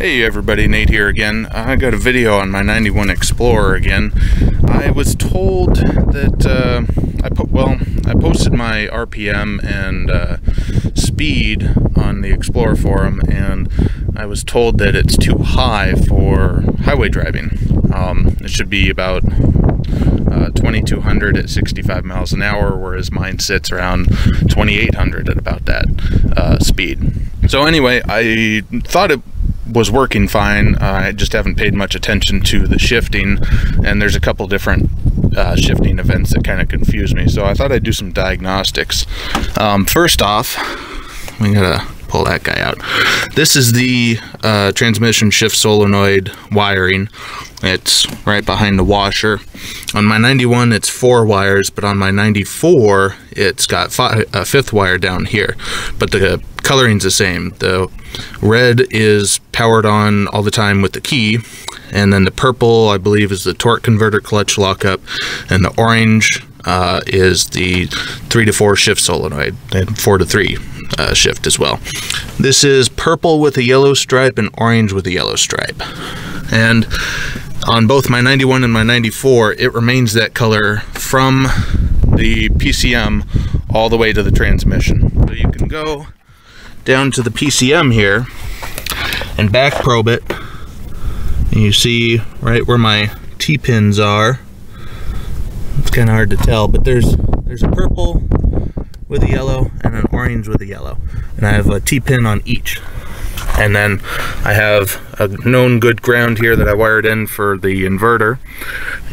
Hey everybody, Nate here again. I got a video on my 91 Explorer again. I was told that uh, I put well, I posted my RPM and uh, speed on the Explorer forum, and I was told that it's too high for highway driving. Um, it should be about uh, 2200 at 65 miles an hour, whereas mine sits around 2800 at about that uh, speed. So anyway, I thought it was working fine. Uh, I just haven't paid much attention to the shifting, and there's a couple different uh, shifting events that kind of confuse me. So I thought I'd do some diagnostics. Um, first off, we gotta pull that guy out. This is the uh, transmission shift solenoid wiring. It's right behind the washer. On my 91, it's four wires, but on my 94, it's got a fifth wire down here. But the coloring's the same. The red is powered on all the time with the key, and then the purple, I believe, is the torque converter clutch lockup, and the orange uh, is the three to four shift solenoid, and four to three uh, shift as well. This is purple with a yellow stripe and orange with a yellow stripe. And on both my 91 and my 94, it remains that color from the PCM all the way to the transmission. So you can go down to the PCM here and back probe it. And you see right where my T-pins are. It's kind of hard to tell, but there's there's a purple with a yellow and an orange with a yellow. And I have a T-pin on each. And then I have a known good ground here that I wired in for the inverter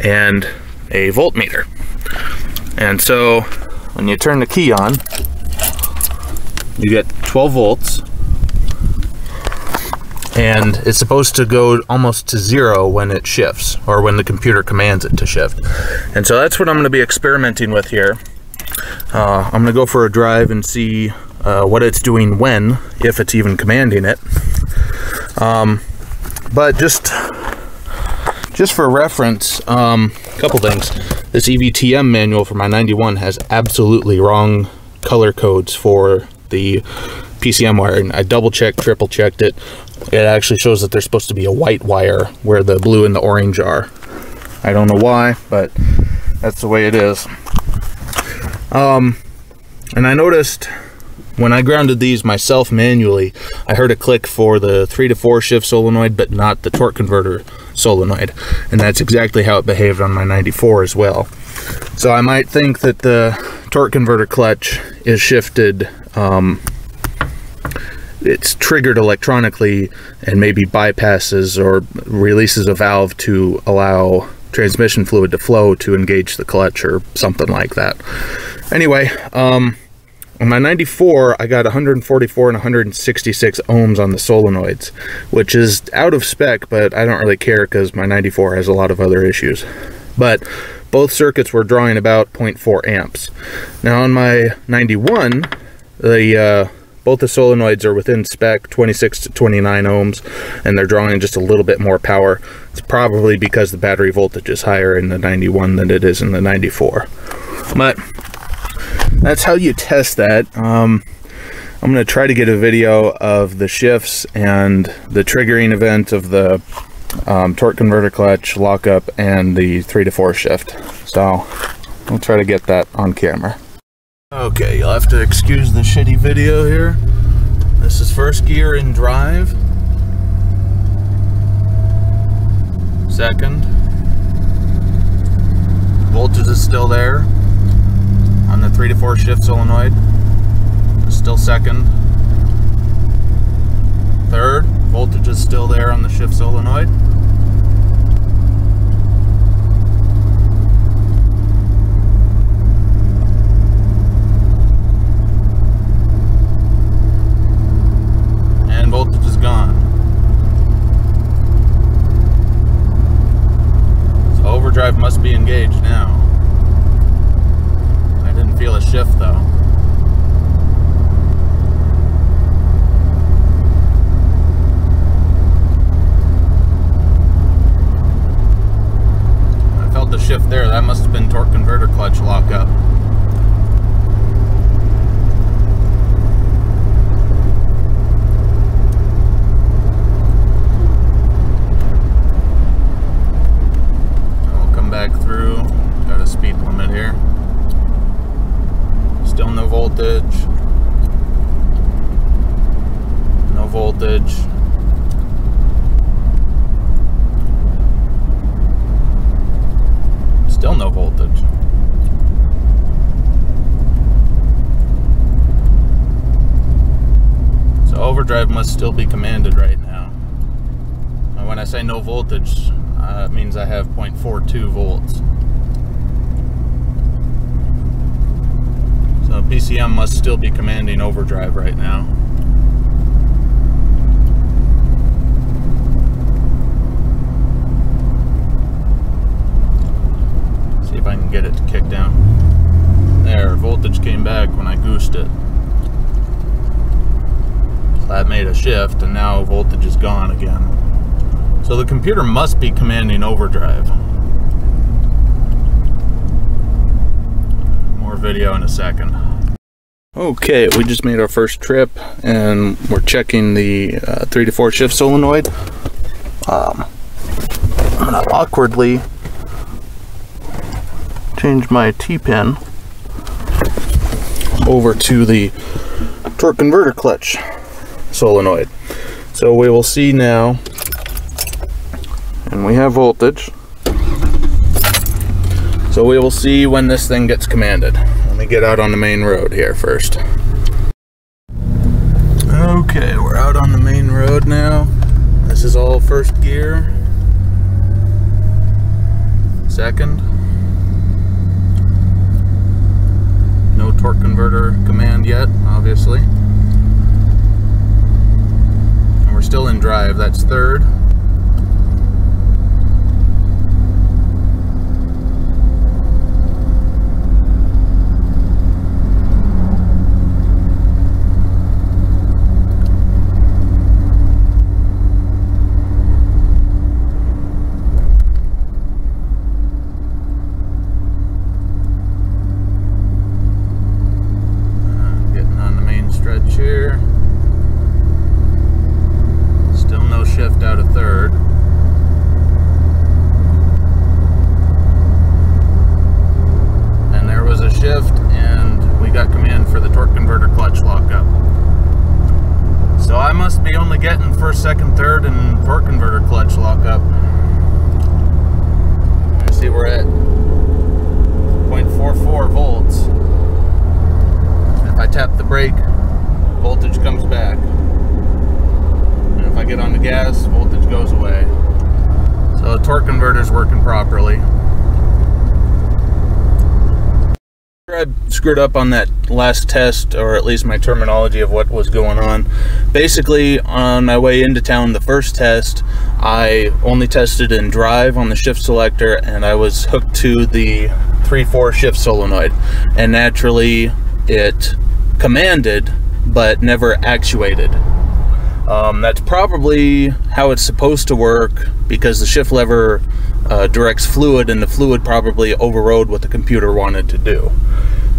and a voltmeter. And so when you turn the key on, you get 12 volts and it's supposed to go almost to zero when it shifts or when the computer commands it to shift. And so that's what I'm going to be experimenting with here. Uh, I'm going to go for a drive and see uh, what it's doing when, if it's even commanding it. Um, but just just for reference, a um, couple things. This EVTM manual for my 91 has absolutely wrong color codes for the PCM wire and I double checked, triple checked it. It actually shows that there's supposed to be a white wire where the blue and the orange are. I don't know why, but that's the way it is. Um, and I noticed when I grounded these myself manually, I heard a click for the 3 to 4 shift solenoid, but not the torque converter solenoid. And that's exactly how it behaved on my 94 as well. So I might think that the torque converter clutch is shifted um, it's triggered electronically and maybe bypasses or releases a valve to allow transmission fluid to flow to engage the clutch or something like that. Anyway, um, on my 94, I got 144 and 166 ohms on the solenoids, which is out of spec, but I don't really care because my 94 has a lot of other issues. But both circuits were drawing about 0.4 amps. Now on my 91, the uh, both the solenoids are within spec 26 to 29 ohms and they're drawing just a little bit more power. It's probably because the battery voltage is higher in the 91 than it is in the 94 but that's how you test that. Um, I'm going to try to get a video of the shifts and the triggering event of the um, torque converter clutch lockup and the 3 to 4 shift. So I'll try to get that on camera Okay, you'll have to excuse the shitty video here. This is first gear in drive. Second. Voltage is still there on the 3 to 4 shift solenoid. Still second. Third, voltage is still there on the shift solenoid. Drive must be engaged now. I didn't feel a shift though. I felt the shift there. That must have been torque converter clutch lockup. voltage. Still no voltage. So overdrive must still be commanded right now. And when I say no voltage, uh, it means I have 0.42 volts. So PCM must still be commanding overdrive right now. I can get it to kick down. There, voltage came back when I goosed it. So that made a shift and now voltage is gone again. So the computer must be commanding overdrive. More video in a second. Okay, we just made our first trip and we're checking the uh, 3 to 4 shift solenoid. Um, I'm gonna awkwardly change my T-pin over to the torque converter clutch solenoid. So we will see now and we have voltage. So we will see when this thing gets commanded. Let me get out on the main road here first. Okay, we're out on the main road now. This is all first gear. Second. No command yet, obviously. And we're still in drive, that's third. first, second, third, and torque converter clutch lockup. You see we're at 0.44 volts. If I tap the brake, voltage comes back. And if I get on the gas, voltage goes away. So the torque converter is working properly. I screwed up on that last test, or at least my terminology of what was going on. Basically, on my way into town, the first test, I only tested in drive on the shift selector, and I was hooked to the 3-4 shift solenoid. And naturally, it commanded, but never actuated. Um, that's probably how it's supposed to work because the shift lever uh, directs fluid and the fluid probably overrode what the computer wanted to do.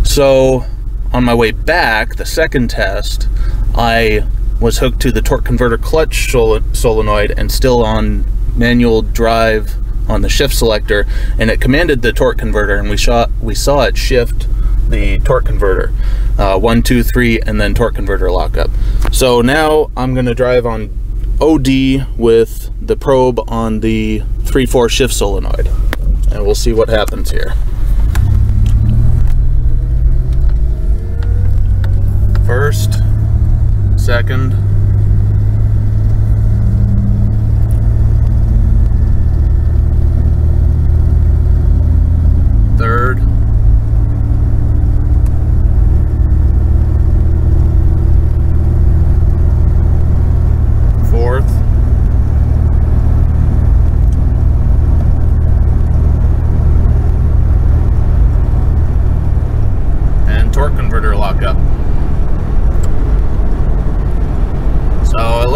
So on my way back, the second test, I was hooked to the torque converter clutch solenoid and still on manual drive on the shift selector and it commanded the torque converter and we saw we saw it shift the torque converter uh, one two three and then torque converter lockup. So now I'm gonna drive on OD with the probe on the 3-4 shift solenoid and we'll see what happens here. First second third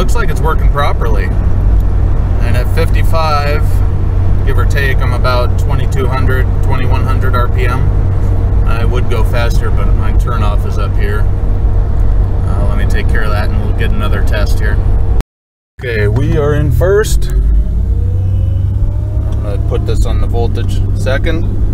looks like it's working properly. And at 55, give or I'm about 2200, 2100 RPM. I would go faster, but my turn off is up here. Uh, let me take care of that and we'll get another test here. Okay, we are in first. I'm gonna put this on the voltage second.